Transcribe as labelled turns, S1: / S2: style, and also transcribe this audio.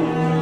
S1: Amen.